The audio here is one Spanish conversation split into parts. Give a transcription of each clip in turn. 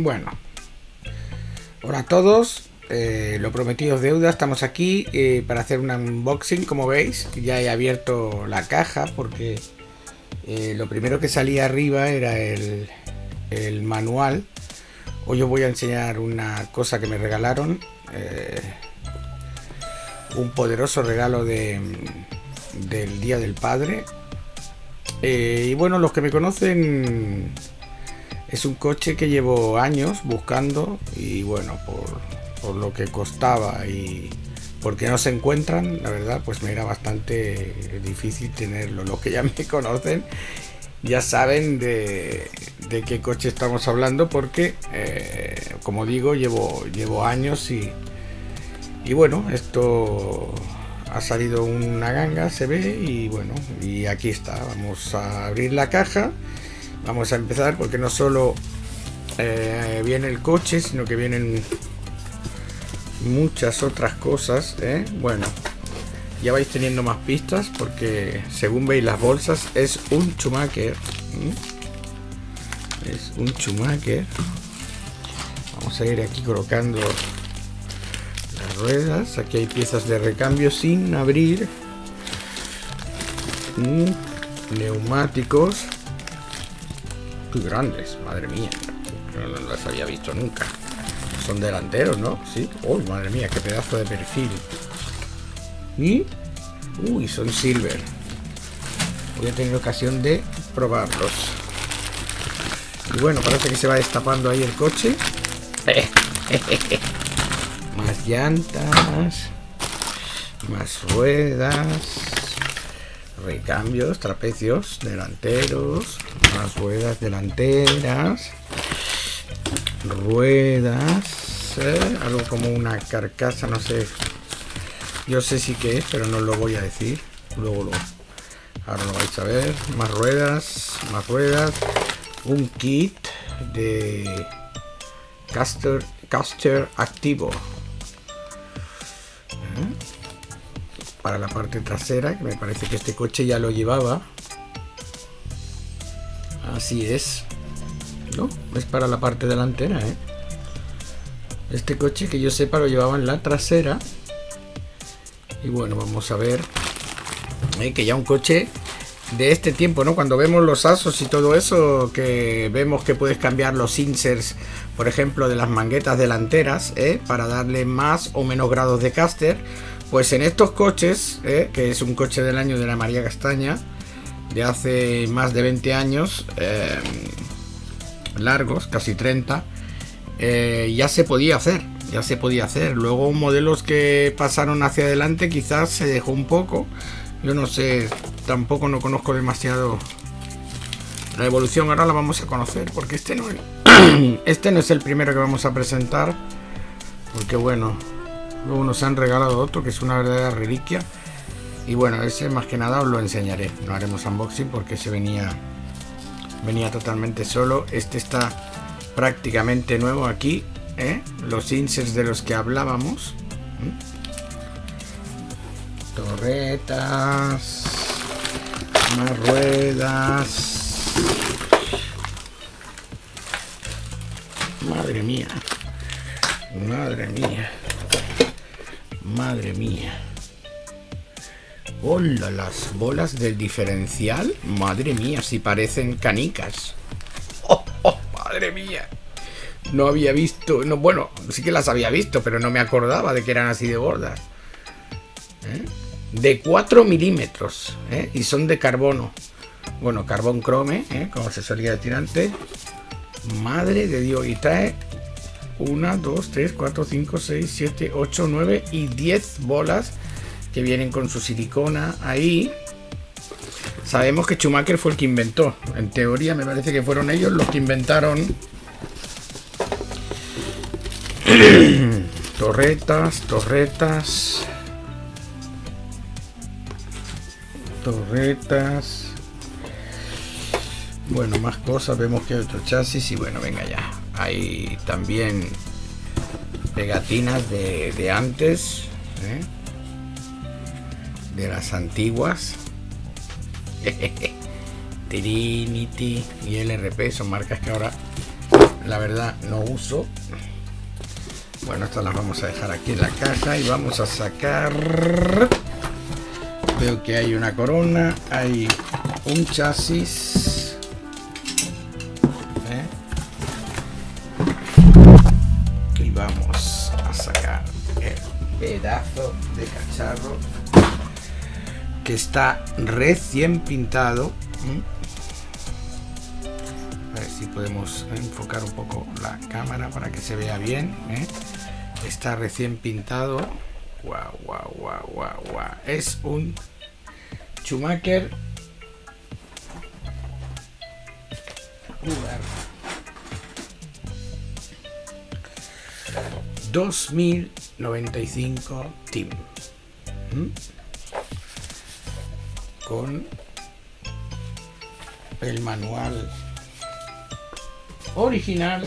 Bueno, hola a todos. Eh, lo prometido es deuda. Estamos aquí eh, para hacer un unboxing. Como veis, ya he abierto la caja porque eh, lo primero que salía arriba era el, manual. Hoy os voy a enseñar una cosa que me regalaron. un poderoso regalo de, del Día del Padre. y bueno, los que me conocen es un coche que llevo años buscando y bueno, por, lo que costaba y porque no se encuentran, la verdad, pues me era bastante difícil tenerlo. Los que ya me conocen ya saben de, qué coche estamos hablando porque, eh, como digo, llevo, llevo años y, y bueno, esto ha salido una ganga, se ve y bueno, y aquí está. Vamos a abrir la caja Vamos a empezar porque no solo eh, viene el coche, sino que vienen muchas otras cosas. ¿eh? Bueno, ya vais teniendo más pistas porque según veis las bolsas es un Schumacher. Es un Schumacher. Vamos a ir aquí colocando las ruedas. Aquí hay piezas de recambio sin abrir. Neumáticos muy grandes, madre mía. No, las había visto nunca. Son delanteros, ¿no? Sí. Uy, madre mía, qué pedazo de perfil. Y. Uy, son silver. Voy a tener ocasión de probarlos. Y bueno, parece que se va destapando ahí el coche. más llantas. Más ruedas recambios, trapecios delanteros, más ruedas delanteras, ruedas, ¿eh? algo como una carcasa, no sé, yo sé si que es, pero no lo voy a decir, luego lo, ahora lo vais a ver, más ruedas, más ruedas, un kit de caster, caster activo. Para la parte trasera, que me parece que este coche ya lo llevaba. Así es. No, es para la parte delantera, ¿eh? Este coche que yo sepa lo llevaba en la trasera. Y bueno, vamos a ver. ¿eh? Que ya un coche de este tiempo, ¿no? Cuando vemos los asos y todo eso, que vemos que puedes cambiar los inserts, por ejemplo, de las manguetas delanteras, ¿eh? para darle más o menos grados de caster pues en estos coches, eh, que es un coche del año de la María Castaña, de hace más de 20 años, eh, largos, casi 30, eh, ya se podía hacer, ya se podía hacer. Luego modelos que pasaron hacia adelante quizás se dejó un poco. Yo no sé, tampoco no conozco demasiado la evolución, ahora la vamos a conocer, porque este no este no es el primero que vamos a presentar, porque bueno, Luego nos han regalado otro que es una verdadera reliquia. Y bueno, ese más que nada os lo enseñaré. No haremos unboxing porque se venía, venía totalmente solo. Este está prácticamente nuevo aquí. ¿eh? Los inserts de los que hablábamos. Torretas. Más ruedas. Madre mía. Madre mía. Madre mía. Hola, las bolas del diferencial. Madre mía, si parecen canicas. Oh, oh, madre mía. No había visto. No, bueno, sí que las había visto, pero no me acordaba de que eran así de gordas. ¿Eh? De 4 milímetros. ¿eh? Y son de carbono. Bueno, carbón crome, ¿eh? como se solía decir antes. Madre de Dios. Y trae 1, 2, 3, 4, 5, 6, 7, 8, 9 y 10 bolas que vienen con su silicona ahí. Sabemos que Schumacher fue el que inventó. En teoría me parece que fueron ellos los que inventaron torretas, torretas, torretas. Bueno, más cosas. Vemos que hay otro chasis y bueno, venga ya. Hay también pegatinas de, antes, ¿eh? de las antiguas. Trinity y LRP son marcas que ahora la verdad no uso. Bueno, estas las vamos a dejar aquí en la caja y vamos a sacar... Veo que hay una corona, hay un chasis. De cacharro que está recién pintado. A ver si podemos enfocar un poco la cámara para que se vea bien. ¿eh? Está recién pintado. Guau, guau, guau, guau, guau. Es un Schumacher 2095 Team. Con el manual original.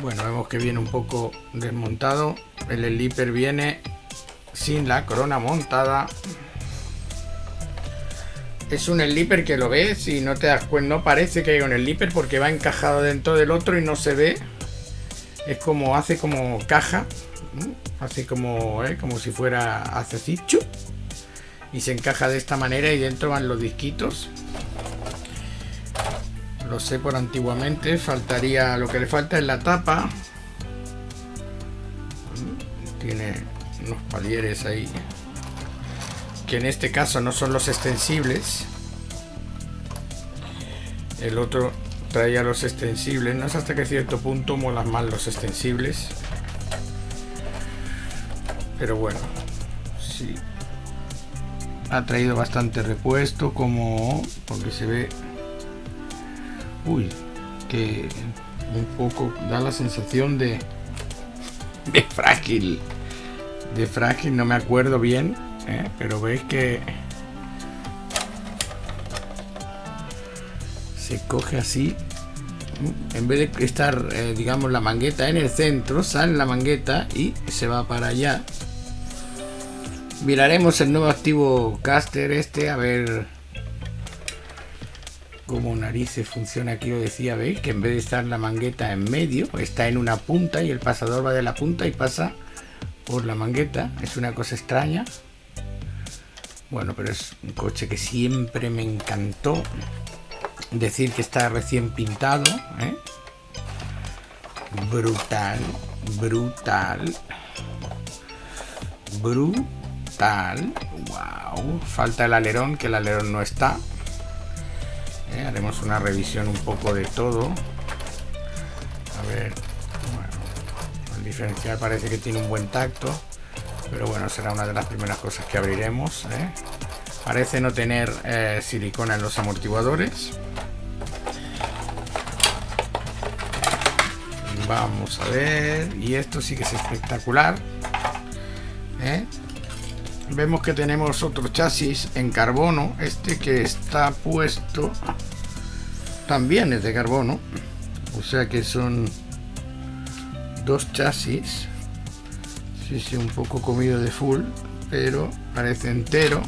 Bueno, vemos que viene un poco desmontado. El Eliper viene sin la corona montada. Es un slipper que lo ves y no te das cuenta, no parece que hay un slipper porque va encajado dentro del otro y no se ve. Es como, hace como caja, hace como, ¿eh? como si fuera hace y se encaja de esta manera y dentro van los disquitos. Lo sé por antiguamente, faltaría, lo que le falta es la tapa. Tiene unos palieres ahí que en este caso no son los extensibles. El otro traía los extensibles. No es hasta que cierto punto molan más los extensibles. Pero bueno, sí. Ha traído bastante repuesto como... Porque se ve... Uy, que un poco da la sensación de... De frágil. De frágil, no me acuerdo bien ¿eh? pero veis que coge así en vez de estar eh, digamos la mangueta en el centro sale la mangueta y se va para allá. Miraremos el nuevo activo caster este a ver cómo narices funciona aquí lo decía veis que en vez de estar la mangueta en medio está en una punta y el pasador va de la punta y pasa por la mangueta. Es una cosa extraña. Bueno, pero es un coche que siempre me encantó. Decir que está recién pintado. ¿eh? Brutal, brutal. Brutal. Wow. Falta el alerón, que el alerón no está. ¿Eh? Haremos una revisión un poco de todo. A ver. Bueno, el diferencial parece que tiene un buen tacto pero bueno será una de las primeras cosas que abriremos ¿eh? parece no tener silicona en los amortiguadores vamos a ver y esto sí que es espectacular ¿eh? vemos que tenemos otro chasis en carbono este que está puesto también es de carbono o sea que son dos chasis sí, un poco comido de full, pero parece entero.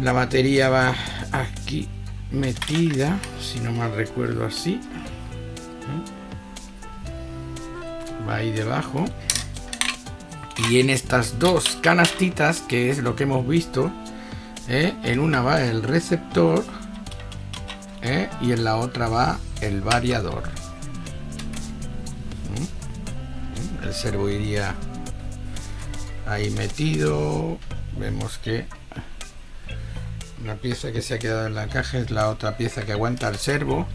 La batería va aquí metida, si no mal recuerdo así. Va ahí debajo. Y en estas dos canastitas, que es lo que hemos visto, ¿eh? en una va el receptor ¿eh? y en la otra va el variador. el servo iría ahí metido vemos que una pieza que se ha quedado en la caja es la otra pieza que aguanta el servo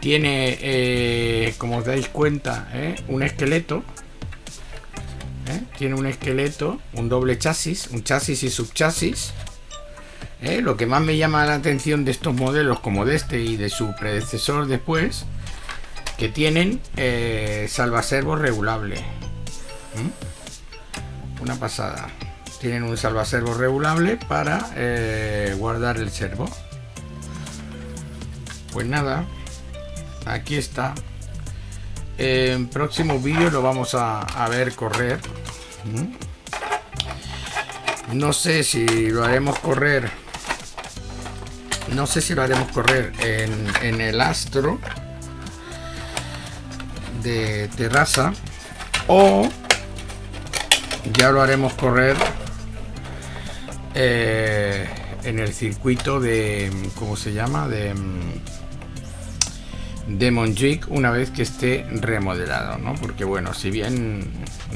tiene eh, como os dais cuenta eh, un esqueleto eh, tiene un esqueleto un doble chasis un chasis y subchasis lo que más me llama la atención de estos modelos como de este y de su predecesor después que tienen salvaservos regulable. Una pasada. Tienen un salvaservo regulable para guardar el servo. Pues nada, aquí está. En próximo vídeo lo vamos a, ver correr. ¿Mm? No sé si lo haremos correr no sé si lo haremos correr en, el astro de terraza o ya lo haremos correr eh, en el circuito de cómo se llama de de Monjuic una vez que esté remodelado, ¿no? Porque bueno, si bien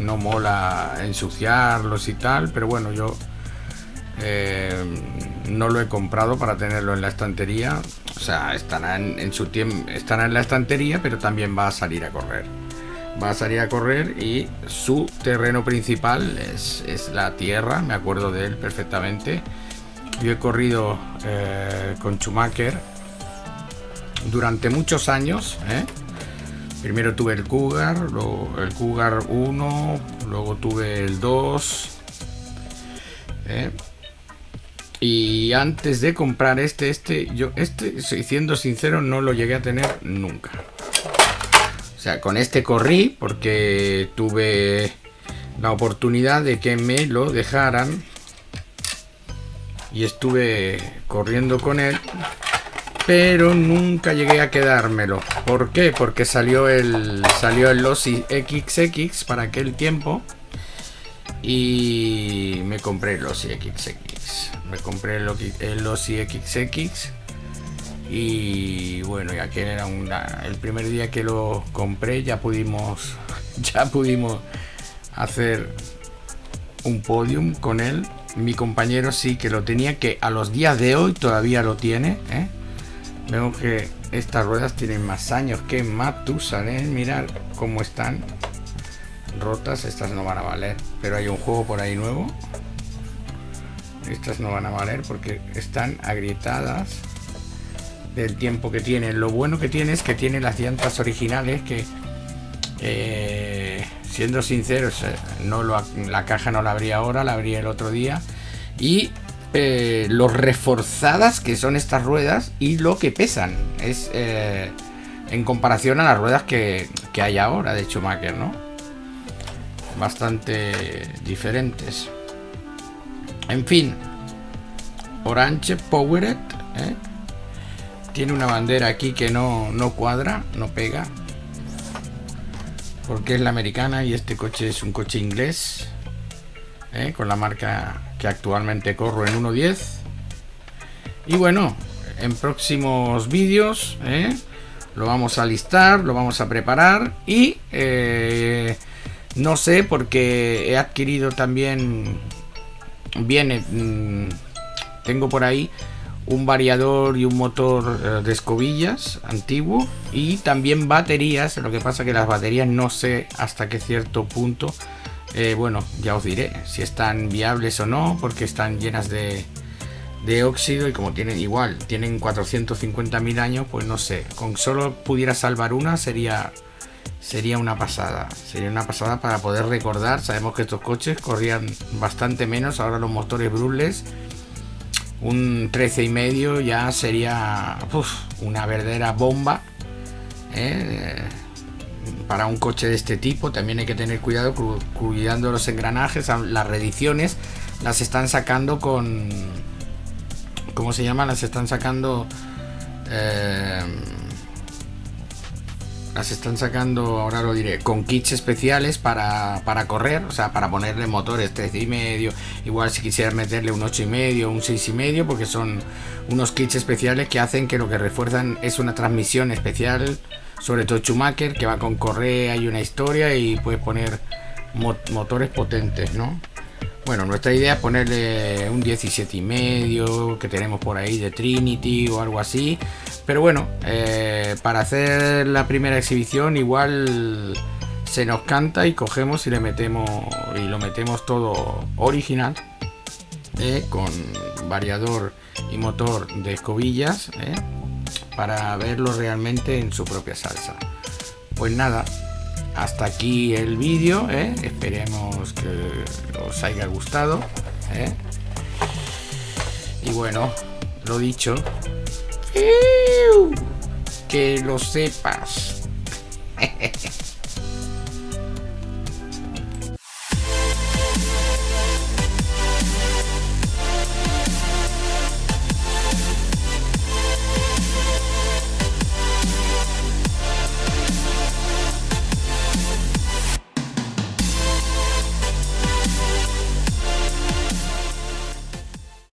no mola ensuciarlos y tal, pero bueno, yo eh, no lo he comprado para tenerlo en la estantería. O sea, estará en, su tiempo, estará en la estantería, pero también va a salir a correr. Va a salir a correr y su terreno principal es, la tierra, me acuerdo de él perfectamente. Yo he corrido eh, con Schumacher durante muchos años. ¿eh? Primero tuve el Cougar, luego el Cougar 1, luego tuve el 2. ¿eh? Y antes de comprar este, este, yo, este, siendo sincero, no lo llegué a tener nunca. O sea, con este corrí porque tuve la oportunidad de que me lo dejaran. Y estuve corriendo con él pero nunca llegué a quedármelo. ¿Por qué? Porque salió el salió el Losi XX para aquel tiempo y me compré el Losi XX. Me compré el, el XX y bueno, ya que era el primer día que lo compré ya pudimos ya pudimos hacer un podium con él. Mi compañero sí que lo tenía, que a los días de hoy todavía lo tiene. ¿eh? Vemos que estas ruedas tienen más años que Matusalén. Mirar cómo están rotas. Estas no van a valer. Pero hay un juego por ahí nuevo. Estas no van a valer porque están agrietadas del tiempo que tienen. Lo bueno que tiene es que tiene las llantas originales que, eh, siendo sinceros, eh, no la caja no la abría ahora, la abría el otro día. Y eh, lo reforzadas que son estas ruedas y lo que pesan. Es eh, en comparación a las ruedas que, hay ahora de Schumacher, ¿no? Bastante diferentes. En fin, Orange Powered. ¿eh? Tiene una bandera aquí que no, no cuadra, no pega. Porque es la americana y este coche es un coche inglés. Con la marca que actualmente corro en 1.10. Y bueno, en próximos vídeos ¿eh? lo vamos a listar, lo vamos a preparar y eh, no sé porque he adquirido también, viene, mm, tengo por ahí un variador y un motor eh, de escobillas antiguo y también baterías, lo que pasa que las baterías no sé hasta qué cierto punto eh, bueno, ya os diré si están viables o no, porque están llenas de, óxido y como tienen igual, tienen 450.000 años, pues no sé, con solo pudiera salvar una sería sería una pasada, sería una pasada para poder recordar, sabemos que estos coches corrían bastante menos, ahora los motores Brulles un 13 y medio ya sería una verdadera bomba. ¿eh? Para un coche de este tipo también hay que tener cuidado cuidando los engranajes, las reediciones las están sacando con ¿cómo se llama? Las están sacando eh, las están sacando, ahora lo diré, con kits especiales para, correr, o sea, para ponerle motores 3 y medio, igual si quisieras meterle un 8 y medio, un 6 y medio, porque son unos kits especiales que hacen que lo que refuerzan es una transmisión especial sobre todo Schumacher, que va con correa y una historia y puedes poner motores potentes, ¿no? Bueno, nuestra idea es ponerle un 17 y medio que tenemos por ahí de Trinity o algo así. Pero bueno, eh, para hacer la primera exhibición igual se nos canta y cogemos y le metemos y lo metemos todo original eh, con variador y motor de escobillas. Eh, para verlo realmente en su propia salsa. Pues nada, hasta aquí el vídeo, ¿eh? esperemos que os haya gustado. ¿eh? Y bueno, lo dicho, que lo sepas.